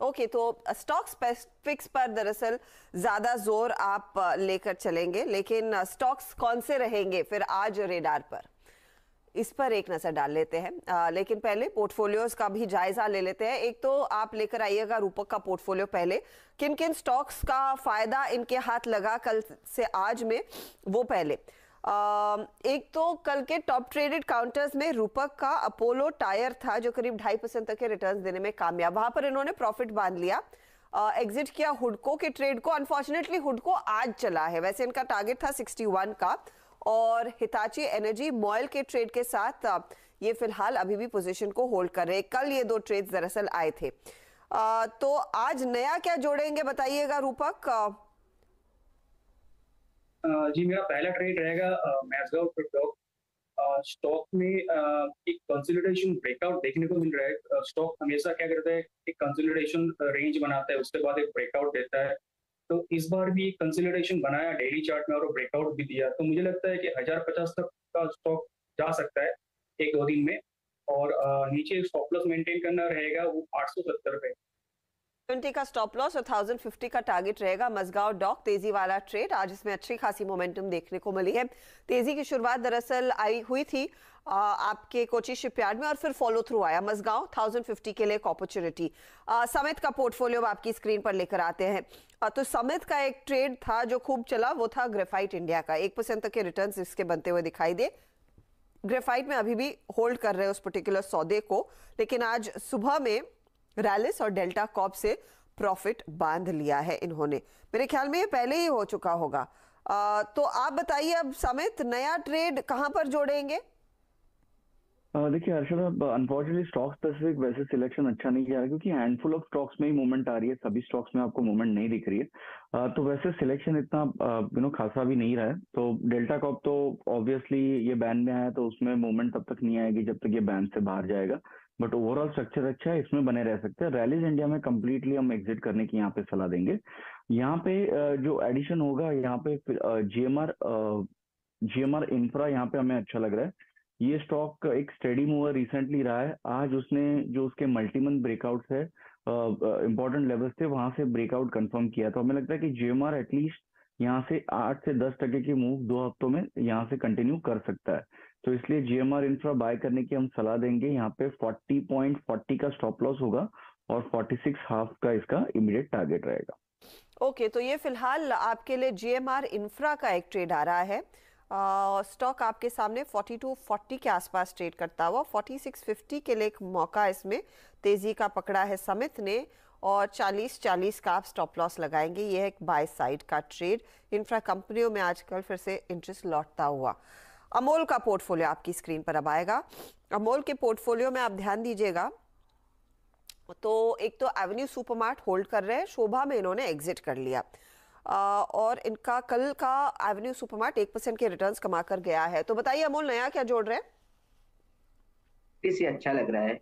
Okay okay, तो stock specifics पर दरअसल ज़्यादा ज़ोर आप लेकर चलेंगे लेकिन स्टॉक्स कौन से रहेंगे फिर आज रेडार पर? इस पर एक नज़र डाल लेते हैं। आ, लेकिन पहले पोर्टफोलियोज का भी जायजा ले लेते हैं। एक तो आप लेकर आइएगा रूपक का पोर्टफोलियो पहले। किन किन स्टॉक्स का फ़ायदा इनके हाथ लगा कल से आज में? वो पहले। एक तो कल के टॉप ट्रेडेड काउंटर्स में रूपक का अपोलो टायर था जो करीब ढाई परसेंट तक के रिटर्न्स देने में कामयाब। वहाँ पर इन्होंने प्रॉफिट बाँध लिया। एग्जिट किया हुडको के ट्रेड को। अनफॉर्चुनेटली हुडको आज चला है। वैसे इनका टारगेट था 61 का। और हिताची एनर्जी मॉयल के ट्रेड के साथ ये फ़िलहाल अभी भी पोजीशन को होल्ड कर रहे कल ये दो ट्रेड दरअसल आए थे। आ, तो आज नया क्या जोड़ेंगे बताइएगा रूपक? जी, मेरा पहला ट्रेड रहेगा मैसगांव क्रिप्टो स्टॉक में एक कंसोलिडेशन ब्रेकआउट देखने को मिल रहा है। स्टॉक हमेशा क्या करता है, एक कंसोलिडेशन रेंज बनाता है, उसके बाद एक ब्रेकआउट देता है। तो इस बार भी कंसोलिडेशन बनाया डेली चार्ट में और ब्रेकआउट भी दिया। तो मुझे लगता है कि हज़ार पचास तक का स्टॉक जा सकता है, एक दो दिन में। और नीचे स्टॉप लॉस मेंटेन करना रहेगा, वो आठ सौ सत्तर पे। ट्वेंटी का स्टॉप लॉस और थाउज़ेंड फिफ्टी का टारगेट रहेगा मजगांव डॉक तेज़ी वाला ट्रेड आज इसमें अच्छी खासी मोमेंटम देखने को मिली है। तेज़ी की शुरुआत दरअसल आई हुई थी आ, आपके कोची शिपयार्ड में और फिर फॉलो थ्रू आया मजगांव थाउज़ेंड फिफ्टी के लिए एक अपॉर्चुनिटी समित का पोर्टफोलियो आपकी स्क्रीन पर लेकर आते हैं। आ, तो समित का एक ट्रेड था जो खूब चला वो था ग्रेफाइट इंडिया का। एक परसेंट तक के रिटर्न इसके बनते हुए दिखाई दे ग्रेफाइट में अभी भी होल्ड कर रहे हैं उस पर्टिकुलर सौदे को लेकिन आज सुबह में रैलिस और डेल्टा कॉप से प्रॉफिट बाँध लिया है इन्होंने। मेरे ख्याल में ये पहले ही हो चुका होगा। आ, तो आप बताइए अब समित नया ट्रेड कहाँ पर जोड़ेंगे? देखिए हर्षद अनफॉर्चुनेटली स्टॉक स्पेसिफिक वैसे सिलेक्शन अच्छा नहीं किया क्योंकि हैंडफुल ऑफ़ स्टॉक्स में ही मूवमेंट आ रही है सभी स्टॉक्स में आपको मूवमेंट नहीं दिख रही है। तो वैसे सिलेक्शन इतना यू नो खासा भी नहीं रहा है। तो डेल्टा कॉप तो ऑब्वियसली ये बैन में आया तो उसमें मूवमेंट तब तक नहीं आएगी जब तक ये बैन से बाहर जाएगा। बट ओवरऑल स्ट्रक्चर अच्छा है, इसमें बने रह सकते हैं। रैलीज इंडिया में कम्प्लीटली हम एग्जिट करने की यहाँ पे सलाह देंगे। यहाँ पे जो एडिशन होगा, यहाँ पे जीएमआर जीएमआर इंफ्रा यहाँ पे हमें अच्छा लग रहा है। ये स्टॉक एक स्टडी मूवर रिसेंटली रहा है। आज उसने जो उसके मल्टी मंथ ब्रेकआउट है इंपॉर्टेंट लेवल्स थे, वहाँ से ब्रेकआउट कंफर्म किया। तो हमें लगता है कि जीएमआर एटलीस्ट यहाँ से आठ से दस टके की मूव दो हफ्तों में यहाँ से कंटिन्यू कर सकता है। तो इसलिए जीएमआर इंफ्रा बाय करने की हम सलाह देंगे। यहाँ पे 40.40 का स्टॉप लॉस होगा और 46 हाफ़ का इसका इमीडिएट टारगेट रहेगा। ओके okay, तो ये फ़िलहाल आपके लिए जीएमआर इंफ्रा का एक ट्रेड आ रहा है। स्टॉक आपके सामने 4240 के आसपास ट्रेड करता हुआ 4650 के लिए एक मौका इसमें तेज़ी का पकड़ा है समित ने और 40 40 का आप स्टॉप लॉस लगाएँगे। ये एक बाय साइड का ट्रेड इंफ्रा कंपनियों में आजकल फिर से इंटरेस्ट लौटता हुआ। अमोल का पोर्टफोलियो आपकी स्क्रीन पर अब आएगा। अमोल के पोर्टफोलियो में आप ध्यान दीजिएगा। तो एक तो एवेन्यू सुपरमार्ट होल्ड कर रहे हैं शोभा में इन्होंने एग्जिट कर लिया। आ, और इनका कल का एवेन्यू सुपरमार्ट एक परसेंट के रिटर्न्स कमा कर गया है। तो बताइए अमोल नया क्या जोड़ रहे हैं? अच्छा लग रहा है